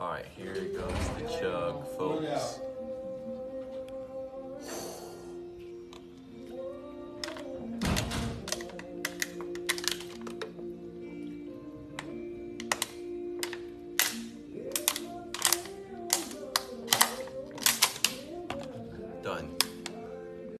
Alright, here goes the chug, folks.